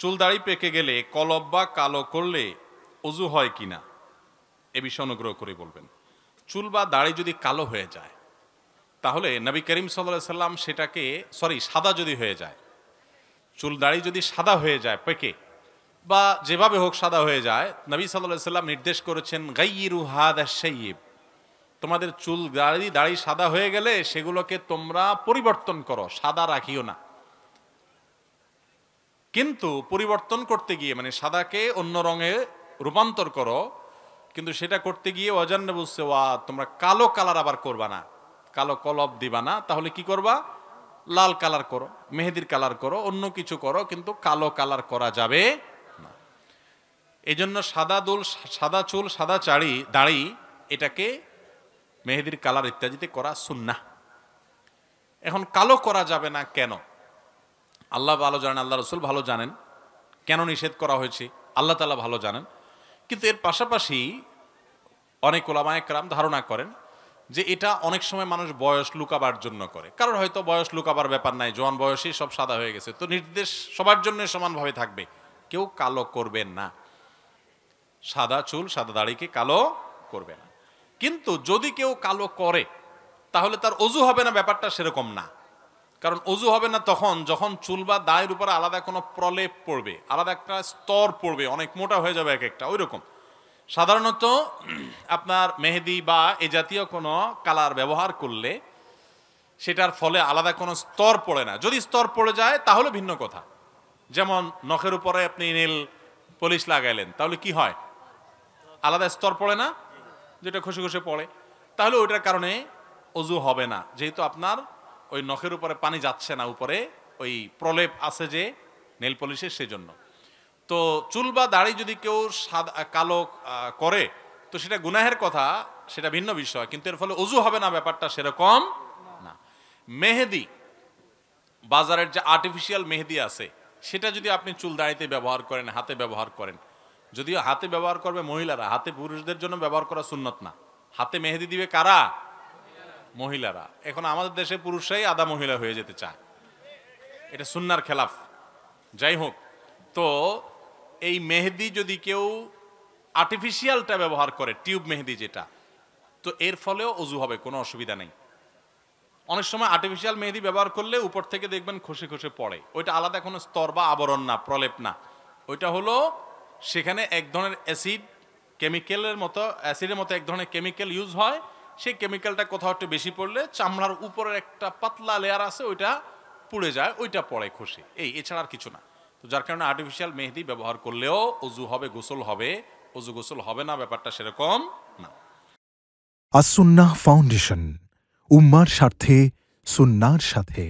চুল দাড়ি পেকে গেলে কলব বা কালো করলে অজু হয় কিনা এ বিষয়ে অনুগ্রহ করে বলবেন। চুল বা দাড়ি যদি কালো হয়ে যায়, তাহলে নবী করিম সাল্লাহ সাল্লাম সেটাকে, সরি, সাদা যদি হয়ে যায় চুল দাড়ি যদি সাদা হয়ে যায়, পেকে, বা যেভাবে হোক সাদা হয়ে যায়, নবী সাল্লাহ সাল্লাম নির্দেশ করেছেন গাইরু হাদ সাইব তোমাদের চুল দাড়ি দাড়ি সাদা হয়ে গেলে সেগুলোকে তোমরা পরিবর্তন করো, সাদা রাখিও না। কিন্তু পরিবর্তন করতে গিয়ে মানে সাদাকে অন্য রঙে রূপান্তর করো, কিন্তু সেটা করতে গিয়ে অজান্য বুঝছে ওয়া, তোমরা কালো কালার আবার করবা না। কালো কলব দিবা না। তাহলে কি করবা? লাল কালার করো, মেহেদির কালার করো, অন্য কিছু করো, কিন্তু কালো কালার করা যাবে না। এই জন্য সাদা দুল, সাদা চুল, সাদা চাড়ি, দাড়ি, এটাকে মেহেদির কালার ইত্যাদিতে করা সুন্না এখন কালো করা যাবে না কেন? আল্লাহ ভালো জানেন, আল্লাহ রসুল ভালো জানেন। কেন নিষেধ করা হয়েছে? আল্লাহ তালা ভালো জানেন। কিন্তু এর পাশাপাশি অনেক ওলামায় ক্রাম ধারণা করেন যে এটা অনেক সময় মানুষ বয়স লুকাবার জন্য করে। কারণ হয়তো বয়স লুকাবার ব্যাপার নাই, জোয়ান বয়সেই সব সাদা হয়ে গেছে। তো নির্দেশ সবার জন্য সমানভাবে থাকবে। কেউ কালো করবেন না। সাদা চুল, সাদা দাড়িকে কালো করবে না। কিন্তু যদি কেউ কালো করে, তাহলে তার অজু হবে না, ব্যাপারটা সেরকম না। কারণ অজু হবে না তখন, যখন চুল বা দায়ের উপরে আলাদা কোনো প্রলেপ পড়বে, আলাদা একটা স্তর পড়বে, অনেক মোটা হয়ে যাবে এক একটা ওই রকম সাধারণত আপনার মেহেদি বা এ জাতীয় কোনো কালার ব্যবহার করলে সেটার ফলে আলাদা কোনো স্তর পড়ে না। যদি স্তর পড়ে যায়, তাহলে ভিন্ন কথা। যেমন নখের উপরে আপনি নীল পলিশ লাগাইলেন, তাহলে কি হয়? আলাদা স্তর পড়ে না? যেটা খুশি খুশি পড়ে। তাহলে ওইটার কারণে অজু হবে না। যেহেতু আপনার ওই নখের উপরে পানি যাচ্ছে না, উপরে ওই প্রলেপ আছে যে নেল পলিশের সেজন্য। তো চুল বা দাড়ি যদি কেউ সাদা, কালো করে, তো সেটা গুনাহের কথা, সেটা ভিন্ন বিষয়, কিন্তু এর ফলে অজু হবে না, ব্যাপারটা সেরকম না। মেহেদি, বাজারের যে আর্টিফিশিয়াল মেহেদি আছে, সেটা যদি আপনি চুল দাড়িতে ব্যবহার করেন, হাতে ব্যবহার করেন, যদিও হাতে ব্যবহার করবে মহিলারা, হাতে পুরুষদের জন্য ব্যবহার করা সুন্নত না। হাতে মেহেদি দিবে কারা? মহিলারা। এখন আমাদের দেশে পুরুষরাই আদা মহিলা হয়ে যেতে চায়। এটা সুন্নার খেলাফ। যাই হোক, তো এই মেহেদি যদি কেউ আর্টিফিশিয়ালটা ব্যবহার করে, টিউব মেহেদি যেটা, তো এর ফলেও অজু হবে, কোনো অসুবিধা নেই। অনেক সময় আর্টিফিশিয়াল মেহেদি ব্যবহার করলে উপর থেকে দেখবেন খসে খসে পড়ে। ওইটা আলাদা কোনো স্তর বা আবরণ না, প্রলেপ না। ওইটা হলো সেখানে এক ধরনের অ্যাসিড কেমিক্যালের মতো অ্যাসিডের মতো এক ধরনের কেমিক্যাল ইউজ হয়। সেই কেমিক্যালটা কোথাও একটু বেশি পড়লে চামড়ার উপরের একটা পাতলা লেয়ার আছে, ওইটা পুড়ে যায়, ওইটা পড়ে খুশি এই, এছাড়া আর কিছু না। তো যার কারণে আর্টিফিশিয়াল মেহেদি ব্যবহার করলেও অজু হবে, গোসল হবে। অজু গোসল হবে না, ব্যাপারটা সেরকম না। আসুন্না ফাউন্ডেশন, উম্মার স্বার্থে, সুন্নার সাথে।